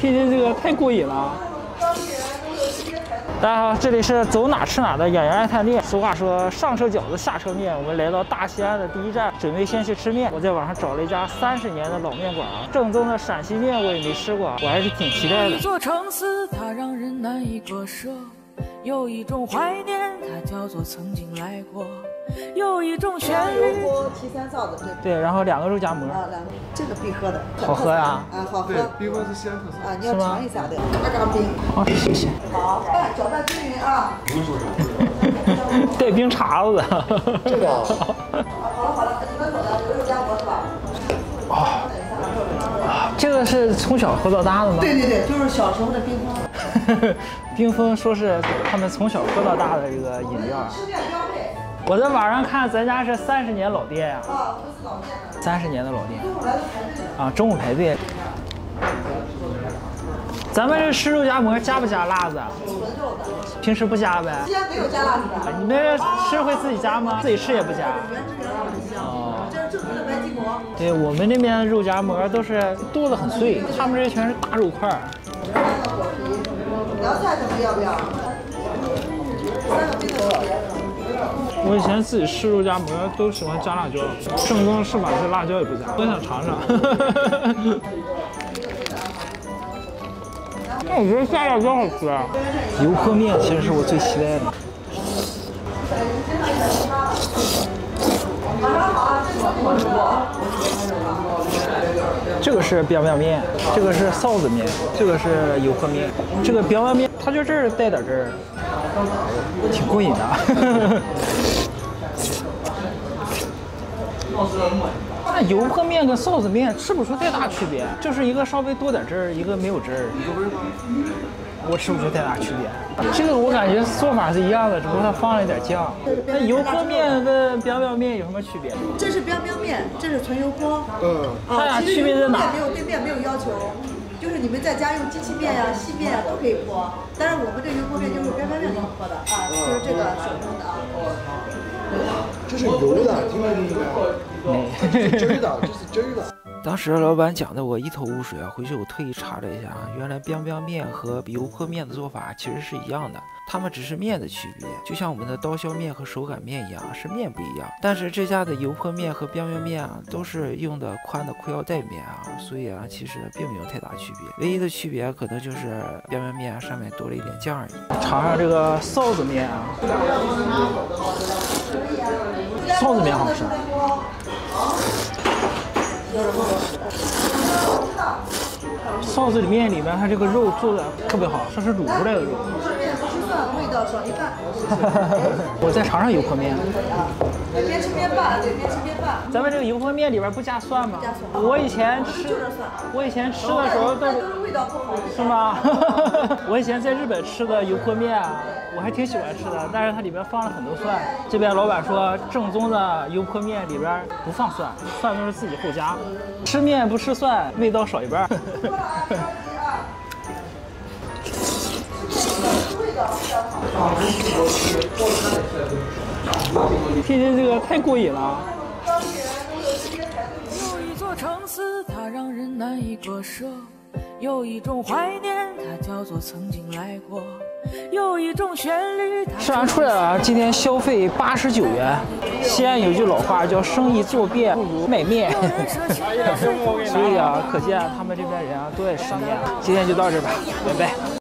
天津这个太过瘾了。大家好，这里是走哪吃哪的演员爱探店。俗话说上车饺子下车面，我们来到大西安的第一站，准备先去吃面。我在网上找了一家三十年的老面馆啊，正宗的陕西面我也没吃过，我还是挺期待的。一座城市，它让人难以割舍。有一种怀念，它叫做曾经来过；有一种旋律。锅提三臊子，对对，然后两个肉夹馍，啊，两个，这个必喝的，好喝呀啊，好喝对，冰棍是西安特色。啊，你要尝一下的，嘎嘎冰，好，谢谢。好，拌搅拌均匀啊。带冰碴子的。这个啊 好了好了，你们走的有肉夹馍是吧？啊这个是从小喝到大的吗？对对对，就是小时候的冰 峰，冰峰说是他们从小喝到大的一个饮料啊。吃面标配我在网上看咱家是三十年老店呀、啊，我们是老店的，三十年的老店中午来的排队的。啊，中午排队。咱们这吃肉夹馍加不加辣子？啊？纯肉的，平时不加呗？西安没有加辣子的，你们这吃会自己加吗？自己吃也不加。原汁原味很香。这是正宗的白吉馍，对我们那边的肉夹馍都是剁的很碎，他们这全是大肉块儿。凉菜什么要不要？三个冰的。我以前自己吃肉夹馍都喜欢加辣椒，正宗的吃法是辣椒也不加。我想尝尝。那我觉得下辣椒好吃啊。油泼面其实是我最期待的。这个是扁面面，这个是臊子面，这个是油泼面，这个扁面面，它就这儿带点汁儿，挺过瘾的。那油泼面跟臊子面吃不出太大区别，就是一个稍微多点汁儿，一个没有汁儿。我吃不出太大区别。这个我感觉做法是一样的，只不过它放了一点酱。那油泼面跟 biang biang 面有什么区别？这是 biang biang 面，这是纯油泼。嗯，它俩啊，区别在哪油泼面没有对面没有要求，就是你们在家用机器面呀、细面呀都可以泼，但是我们这油泼面就是 biang biang 面给你泼的啊，就是这个手工的啊。这是油的，听没听见？汁儿的，这是汁儿的。当时老板讲的我一头雾水啊，回去我特意查了一下啊，原来 biang biang 面和油泼面的做法其实是一样的，它们只是面的区别，就像我们的刀削面和手擀面一样，是面不一样。但是这家的油泼面和 biang biang 面啊，都是用的宽的裤腰带面啊，所以啊，其实并没有太大区别，唯一的区别可能就是 biang biang 面上面多了一点酱而已。尝尝这个臊子面啊，臊子面好吃。臊子里面里面它这个肉做的特别好，像是卤出来的肉。我再尝尝油泼面。边吃边拌，对，边吃边拌。咱们这个油泼面里边不加蒜吗？加蒜我以前吃我以前吃的时候都但都是味道不好。是吗？我以前在日本吃的油泼面啊，我还挺喜欢吃的，但是它里边放了很多蒜。这边老板说，正宗的油泼面里边不放蒜，蒜都是自己后加。吃面不吃蒜，味道少一半。天天这个太过瘾了。有一座城市，它让人难以割舍；有一种怀念，它叫做曾经来过；有一种旋律，它吃完出来了，今天消费八十九元。西安有句老话叫“生意做遍不如卖面”，所以啊，可见他们这边人啊都爱吃面。今天就到这儿吧，拜拜。